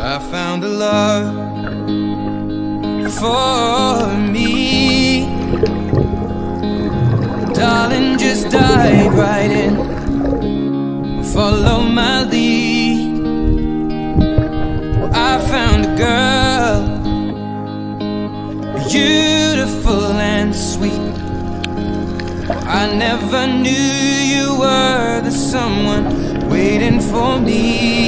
I found a love for me. Darling, just dive right in. Follow my lead. I found a girl, beautiful and sweet. I never knew you were the someone waiting for me.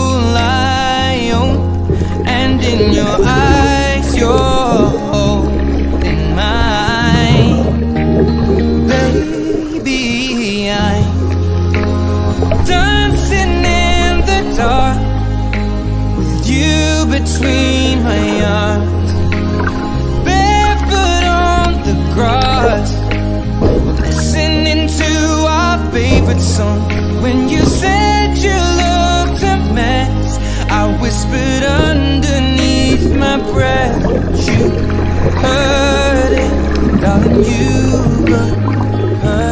between my arms Barefoot on the grass. Listening to our favorite song. When you said you looked a mess I whispered underneath my breath You heard it, darling, you heard